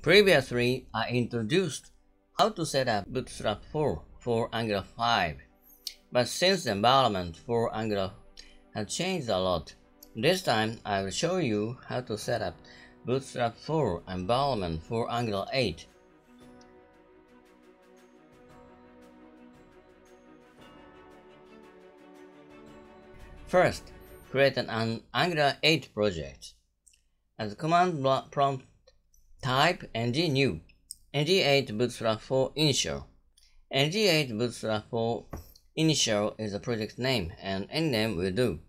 Previously, I introduced how to set up Bootstrap 4 for Angular 5, but since the environment for Angular has changed a lot, this time I will show you how to set up Bootstrap 4 environment for Angular 8. First, create an Angular 8 project. As command prompt, type ng new ng8 bootstrap 4 initial. ng8 bootstrap 4 initial is the project name and any name will do.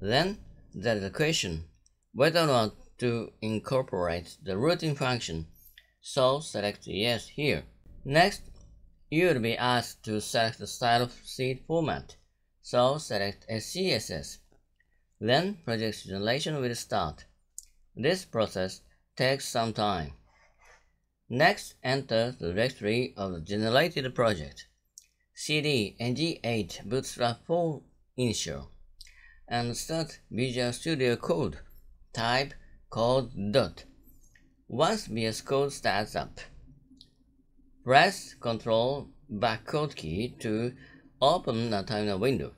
Then there is a question whether or not to incorporate the routing function, so select yes here. Next, you will be asked to select the style of seed format, so select SCSS. Then project generation will start. This process takes some time. Next, enter the directory of the generated project, cd ng8 bootstrap 4 initial, and start Visual Studio Code. Type code dot. Once VS Code starts up, press Ctrl backquote key to open the terminal window.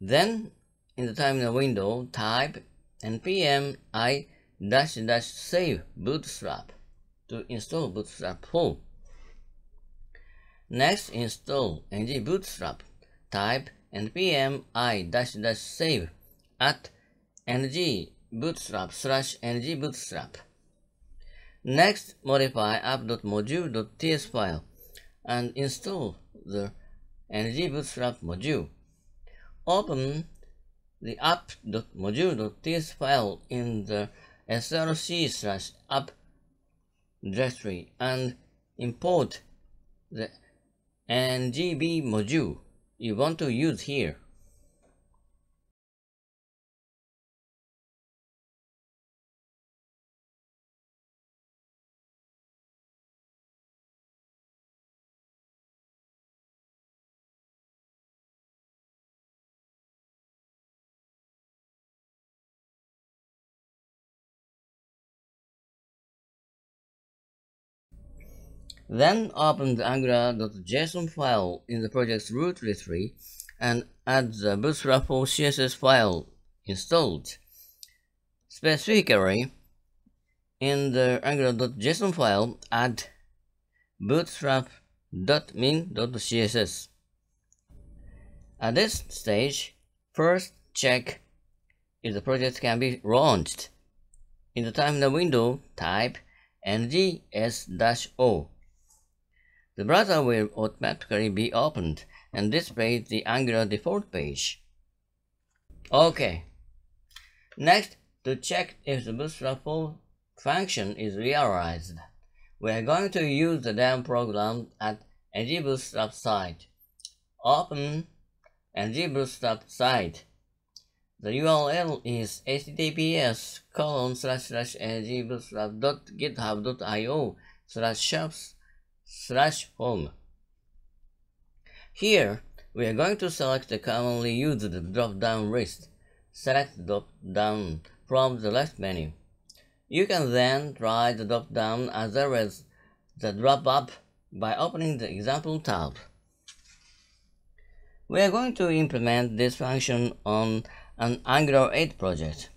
Then, in the terminal window, type npm i dash dash save bootstrap to install bootstrap 4. Next, install ng bootstrap. Type npm i dash dash save at ng bootstrap slash ng bootstrap. Next, modify app.module.ts file and install the ng bootstrap module. Open the app.module.ts file in the src slash app directory and import the ngb module you want to use here. Then open the angular.json file in the project's root directory and add the bootstrap CSS file installed. Specifically, in the angular.json file, add bootstrap.min.css. At this stage, first check if the project can be launched. In the terminal window, type ngs-o the browser will automatically be opened and display the Angular default page. OK. Next, to check if the Bootstrap function is realized, we are going to use the demo program at ngbootstrap site. Open ngbootstrap site. The URL is https colon slash slash ngbootstrap.github.io slash shops slash home. Here, we are going to select the commonly used drop-down list. Select drop-down from the left menu. You can then try the drop-down as well as the drop-up by opening the example tab. We are going to implement this function on an Angular 8 project.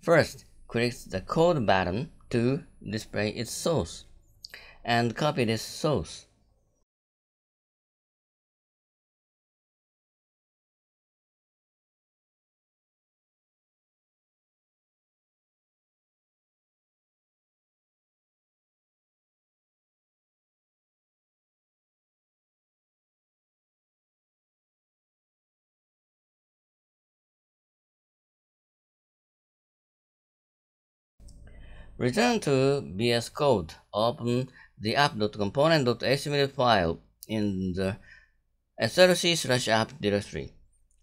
First, click the code button to display its source and copy this source. Return to VS Code, open the app.component.html file in the src slash app directory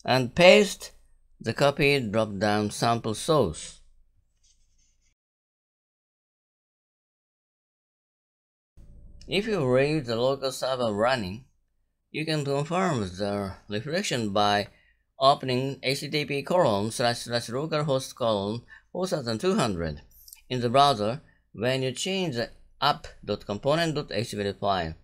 and paste the copied drop-down sample source. If you leave the local server running, you can confirm the reflection by opening http colon slash slash localhost colon 4200 in the browser when you change the app.component.html file.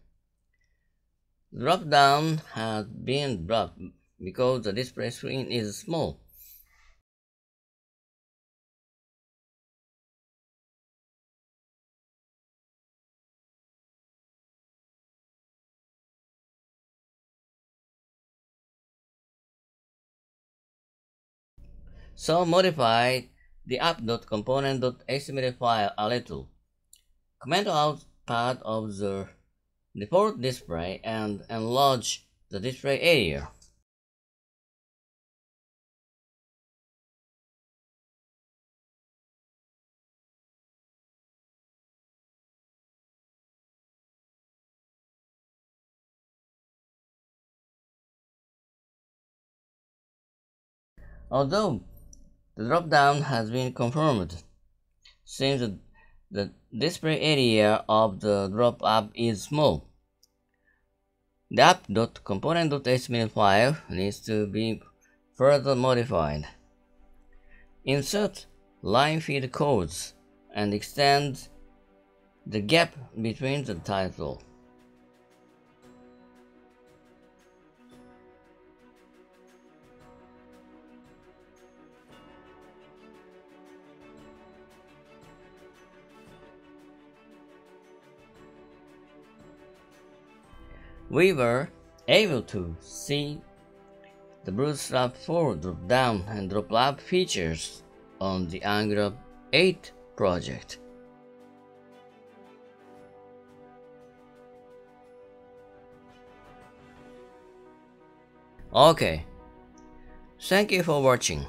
The drop-down has been dropped because the display screen is small. So modify the app.component.html file a little. Comment out part of the default display and enlarge the display area. Although the drop-down has been confirmed since the, the display area of the drop up is small. The app.component.html file needs to be further modified. Insert line feed codes and extend the gap between the title. We were able to see the Bootstrap 4 drop down and drop up features on the Angular 8 project. Okay, thank you for watching.